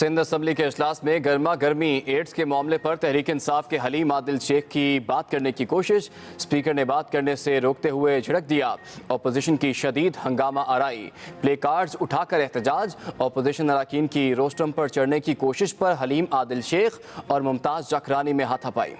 Sindh assembly کے اجلاس میں گرما گرمی ایڈز کے معاملے پر تحریک انصاف کے حلیم عادل شیخ کی بات کرنے کی کوشش۔ سپیکر نے بات کرنے سے روکتے ہوئے جھڑک دیا۔ اپوزیشن کی شدید ہنگامہ آرائی۔ پلے کارڈز اٹھا کر احتجاج۔ اپوزیشن اراکین کی روسٹم پر چڑھنے کی کوشش پر حلیم عادل شیخ اور ممتاز جکرانی میں ہاتھا پائی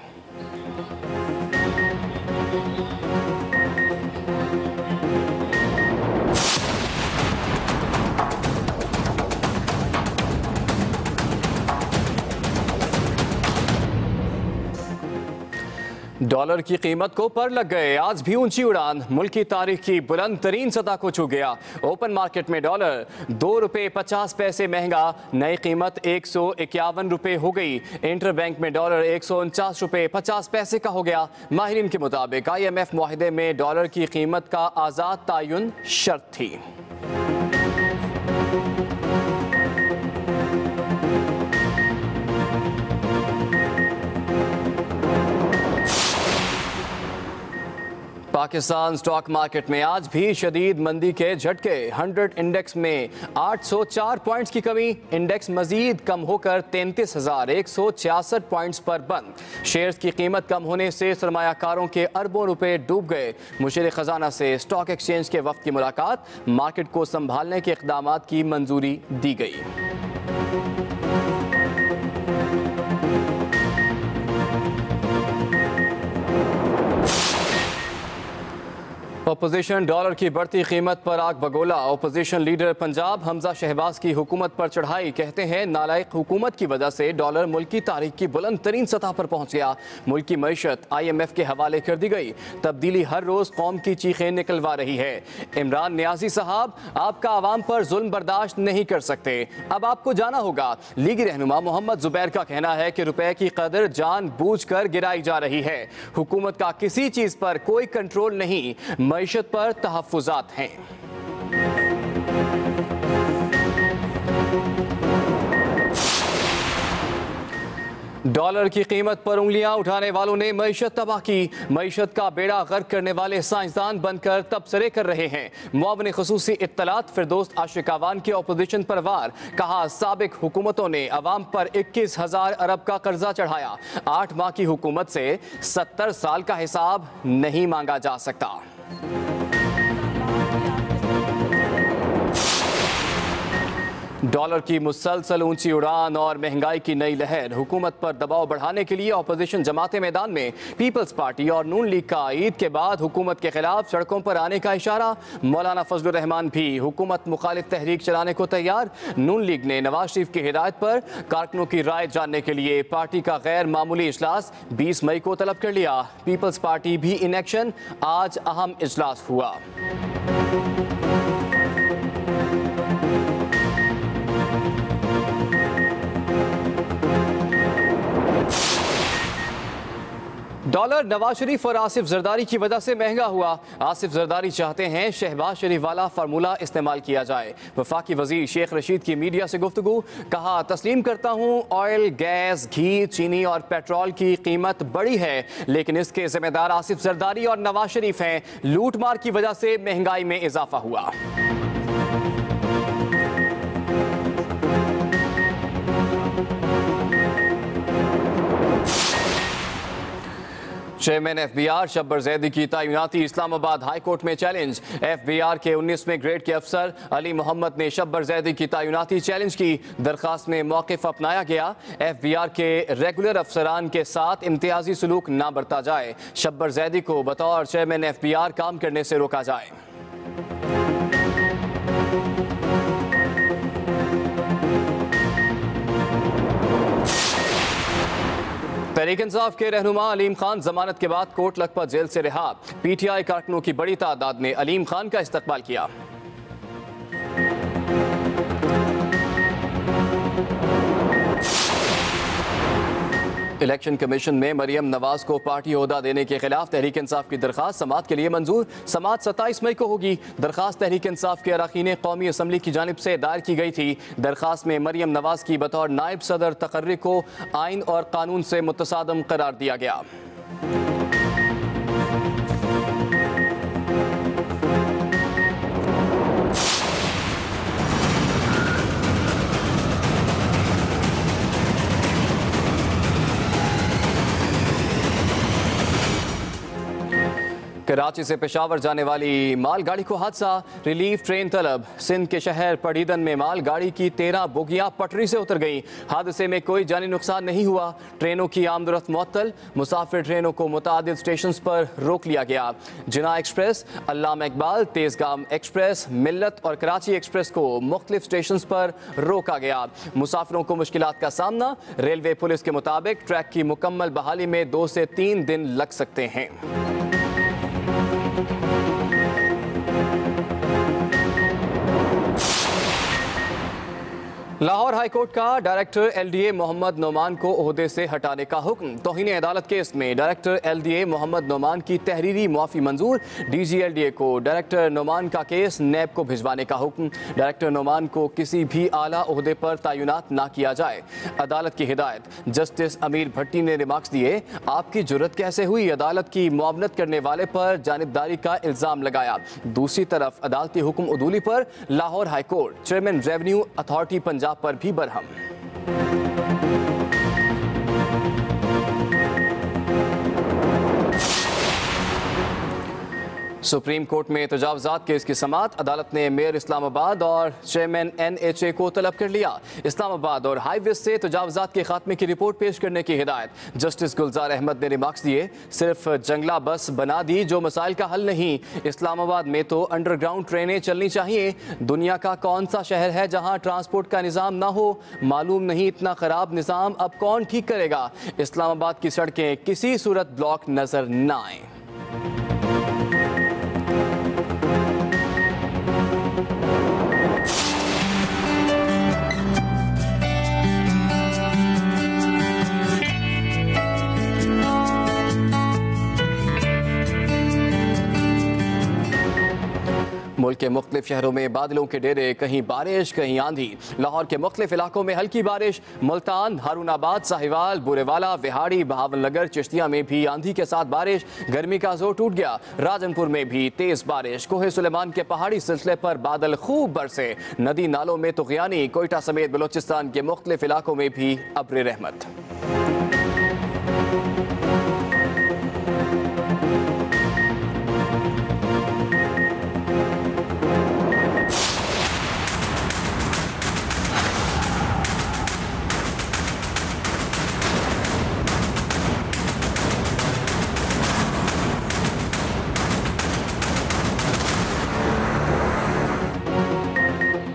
ڈالر کی قیمت کو پر لگ گئے۔ آج بھی اونچی اڑان۔ ملک کی تاریخ کی بلند ترین سطح کو چھو گیا۔ اوپن مارکیٹ میں ڈالر دو روپے پچاس پیسے مہنگا۔ نئی قیمت ایک سو اکیاون روپے ہو گئی۔ انٹر بینک میں ڈالر ایک سو انچاس روپے پچاس پیسے کا ہو گیا۔ ماہرین کے مطابق آئی ایم ایف معاہدے میں ڈالر کی قیمت کا آزاد تعین شرط تھی۔ پاکستان سٹاک مارکیٹ میں آج بھی شدید مندی کے جھٹکے۔ ہنڈرڈ انڈیکس میں آٹھ سو چار پوائنٹس کی کمی۔ انڈیکس مزید کم ہو کر تینتیس ہزار ایک سو چھیاسٹھ پوائنٹس پر بند۔ شیئرز کی قیمت کم ہونے سے سرمایہ کاروں کے اربوں روپے ڈوب گئے۔ مشیر خزانہ سے سٹاک ایکسچینج کے وقت کی ملاقات۔ مارکیٹ کو سنبھالنے کے اقدامات کی منظوری دی گئی۔ اپوزیشن ڈالر کی بڑھتی قیمت پر آگ بگولا۔ اپوزیشن لیڈر پنجاب حمزہ شہباز کی حکومت پر چڑھائی۔ کہتے ہیں نالائق حکومت کی وجہ سے ڈالر ملک کی تاریخ کی بلند ترین سطح پر پہنچ گیا۔ ملک کی معیشت آئی ایم ایف کے حوالے کر دی گئی۔ تبدیلی ہر روز قوم کی چیخیں نکلوا رہی ہے۔ عمران نیازی صاحب، آپ کا عوام پر ظلم برداشت نہیں کر سکتے۔ اب آپ کو جانا ہوگا۔ لیگی رہنما محمد زبیر کا کہنا ہے کہ روپے کی قدر جان بوجھ کر گرائی جا رہی ہے۔ حکومت کا کسی چیز پر کوئی کنٹرول نہیں۔ معیشت پر تحفظات ہیں۔ ڈالر کی قیمت پر انگلیاں اٹھانے والوں نے معیشت تباہ کی۔ معیشت کا بیڑا غرق کرنے والے سائنسدان بن کر تبصرے کر رہے ہیں۔ معاون خصوصی اطلاعات فردوست آشقاوان کی اپوزیشن پر وار۔ کہا، سابق حکومتوں نے عوام پر اکیس ہزار ارب کا قرضہ چڑھایا۔ آٹھ ماہ کی حکومت سے ستر سال کا حساب نہیں مانگا جا سکتا۔ Thank you. ڈالر کی مسلسل اونچی اڑان اور مہنگائی کی نئی لہر۔ حکومت پر دباؤ بڑھانے کے لیے اپوزیشن جماعت میدان میں پیپلز پارٹی اور نون لیگ کا عید کے بعد حکومت کے خلاف سڑکوں پر آنے کا اشارہ۔ مولانا فضل الرحمان بھی حکومت مخالف تحریک چلانے کو تیار۔ نون لیگ نے نواز شریف کی ہدایت پر کارکنوں کی رائے جاننے کے لیے پارٹی کا غیر معمولی اجلاس بیس مئی کو طلب کر لیا۔ پیپلز پارٹی بھی ان ایکشن آج اہم اجلاس ہوا۔ ڈالر نواز شریف اور آصف زرداری کی وجہ سے مہنگا ہوا۔ آصف زرداری چاہتے ہیں شہباز شریف والا فارمولہ استعمال کیا جائے۔ وفاقی وزیر شیخ رشید کی میڈیا سے گفتگو، کہا، تسلیم کرتا ہوں، آئل، گیس، گھی، چینی اور پیٹرول کی قیمت بڑی ہے، لیکن اس کے ذمہ دار آصف زرداری اور نواز شریف ہیں۔ لوٹ مار کی وجہ سے مہنگائی میں اضافہ ہوا۔ Chairman F B R Shabbar Zaidi کی تعیناتی اسلام آباد ہائی کورٹ میں چیلنج۔ ایف بی آر کے انیسویں گریڈ کے افسر علی محمد نے شبر زیدی کی تعیناتی چیلنج کی درخواست میں موقف اپنایا گیا۔ ایف بی آر کے ریگولر افسران کے ساتھ امتیازی سلوک نہ برتا جائے۔ شبر زیدی کو بطور چیئرمین ایف بی آر کام کرنے سے روکا جائے۔ تحریک انصاف کے رہنما علیم خان ضمانت کے بعد کوٹ لکھپت جیل سے رہا۔ پی ٹی آئی کارکنوں کی بڑی تعداد نے علیم خان کا استقبال کیا۔ الیکشن کمیشن میں مریم نواز کو پارٹی عہدہ دینے کے خلاف تحریک انصاف کی درخواست، سماعت کے لیے منظور۔ سماعت ستائیس مئی کو ہوگی۔ درخواست تحریک انصاف کے اراکین قومی اسمبلی کی جانب سے دائر کی گئی تھی۔ درخواست میں مریم نواز کی بطور نائب صدر تقرر کو آئین اور قانون سے متصادم قرار دیا گیا۔ کراچی سے پشاور جانے والی مال گاڑی کو حادثہ، ریلیف ٹرین طلب۔ سندھ کے شہر پڑیدن میں مال گاڑی کی تیرہ بوگیاں پٹری سے اتر گئیں۔ حادثے میں کوئی جانی نقصان نہیں ہوا۔ ٹرینوں کی آمد معطل۔ مسافر ٹرینوں کو متعدد سٹیشنز پر روک لیا گیا۔ جناح ایکسپریس، علامہ اقبال، تیزگام ایکسپریس، ملت اور کراچی ایکسپریس کو مختلف سٹیشنز پر روکا گیا۔ مسافروں کو مشکلات کا سامنا۔ ریلوے پولیس کے مطابق ٹریک کی مکمل بحالی میں دو سے تین دن لگ سکتے ہیں۔ لاہور ہائی کورٹ کا director L D A Muhammad Nauman کو عہدے سے ہٹانے کا حکم۔ توہین عدالت کیس میں director L D A Muhammad Nauman کی تحریری معافی منظور۔ D G L D A کو ڈائریکٹر نعمان کا کیس نیب کو بھجوانے کا حکم۔ ڈائریکٹر نعمان کو کسی بھی اعلیٰ عہدے پر تعینات نہ کیا جائے۔ عدالت کی ہدایت۔ جسٹس امیر بھٹی نے ریمارکس دیے، آپ کی جرت کیسے ہوئی؟ عدالت کی معاونت کرنے والے پر جانبداری کا الزام لگایا۔ دوسری طرف عدالتی حکم عدولی پر Lahore high court. Chairman revenue authority Punjab پر بھی برہم۔ سپریم کورٹ میں تجاوزات کیس کی سماعت عدالت نے میئر اسلام آباد اور چیئرمین این ایچ اے کو طلب کر لیا۔ اسلام آباد اور ہائی وے سے تجاوزات کے خاتمے کی رپورٹ پیش کرنے کی ہدایت۔ جسٹس گلزار احمد نے ریمارکس دیے، صرف جنگلہ بس بنا دی جو مسائل کا حل نہیں۔ اسلام آباد میں تو انڈر گراؤنڈ ٹرینیں چلنی چاہیے۔ دنیا کا کون سا شہر ہے جہاں ٹرانسپورٹ کا نظام نہ ہو؟ معلوم نہیں اتنا خراب نظام اب کون ٹھیک کرے گا۔ اسلام آباد کی سڑکیں کسی صورت بلاک نظر نہ آئیں۔ ملک کے مختلف شہروں میں بادلوں کے ڈیرے، کہیں بارش، کہیں آندھی۔ لاہور کے مختلف علاقوں میں ہلکی بارش۔ ملتان، ہارون آباد، ساہیوال بورے والا وہاڑی، بہاول نگر چشتیاں میں بھی آندھی کے ساتھ بارش۔ گرمی کا زور ٹوٹ گیا۔ راجن پور میں بھی تیز بارش۔ کوہ سلیمان کے پہاڑی سلسلے پر بادل خوب برسے۔ ندی نالوں میں تغیانی کوئٹہ سمیت بلوچستان کے مختلف علاقوں میں بھی ابر رحمت۔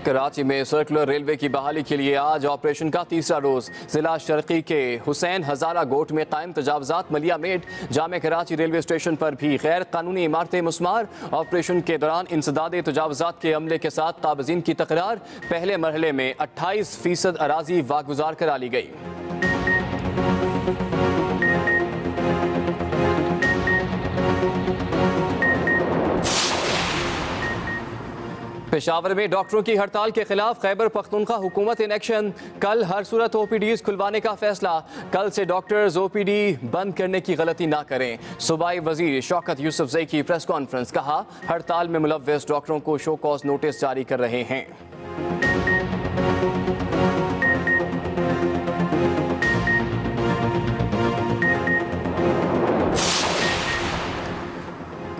کراچی میں سرکلر ریلوے کی بحالی کے لیے آج آپریشن کا تیسرا روز۔ ضلع شرقی کے حسین ہزارہ گوٹ میں قائم تجاوزات ملیا میٹ، جامع کراچی ریلوے اسٹیشن پر بھی غیر قانونی عمارتیں مسمار۔ آپریشن کے دوران انسداد تجاوزات کے عملے کے ساتھ قابضین کی تقرار۔ پہلے مرحلے میں اٹھائیس فیصد اراضی واگزار کرا لی گئی۔ پشاور میں ڈاکٹروں کی ہڑتال کے خلاف خیبر پختونخوا حکومت ان ایکشن کل ہر صورت او پی ڈیز کھلوانے کا فیصلہ. کل سے ڈاکٹرز او پی ڈی بند کرنے کی غلطی نہ کریں. صوبائی وزیر شوکت یوسف زئی کی پریس کانفرنس کہا، ہڑتال میں ملوث ڈاکٹروں کو شو کاز نوٹس جاری کر رہے ہیں۔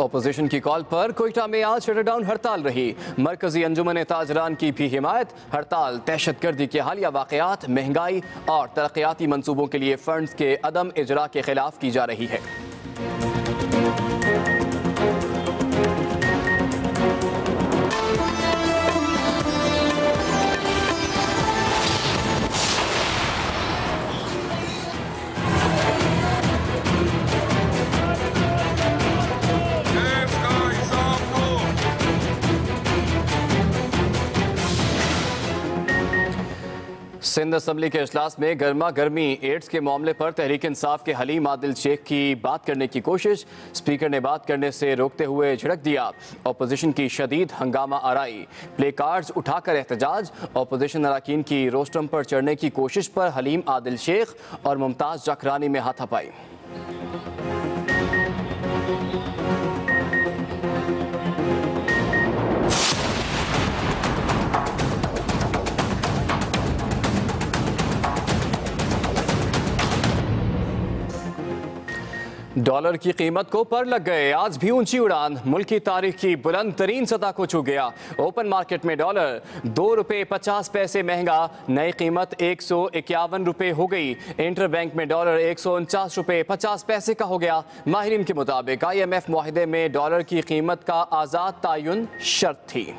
اپوزیشن کی کال پر کوئٹہ میں آج شٹر ڈاؤن ہڑتال رہی مرکزی انجمن تاجران کی بھی حمایت ہڑتال دہشت گردی کے حالیہ واقعات مہنگائی اور ترقیاتی منصوبوں کے لیے فنڈز کے عدم اجرا کے خلاف کی جا رہی ہے سندھ اسمبلی کے اجلاس میں گرما گرمی ایڈز کے معاملے پر تحریک انصاف کے حلیم عادل شیخ کی بات کرنے کی کوشش، سپیکر نے بات کرنے سے روکتے ہوئے جھڑک دیا۔ اپوزیشن کی شدید ہنگامہ آرائی۔ پلے کارڈز اٹھا کر احتجاج۔ اپوزیشن اراکین کی روسٹرم پر چڑھنے کی کوشش پر حلیم عادل شیخ اور ممتاز جکرانی میں ہاتھا پائی ڈالر کی قیمت کو پر لگ گئے۔ آج بھی اونچی اڑان۔ ملکی تاریخ کی بلند ترین سطح کو چھو گیا۔ اوپن مارکیٹ میں ڈالر دو روپے پچاس پیسے مہنگا۔ نئی قیمت ایک سو اکیاون روپے ہو گئی۔ انٹر بینک میں ڈالر ایک سو انچاس روپے پچاس پیسے کا ہو گیا۔ ماہرین کے مطابق آئی ایم ایف معاہدے میں ڈالر کی قیمت کا آزاد تعین شرط تھی۔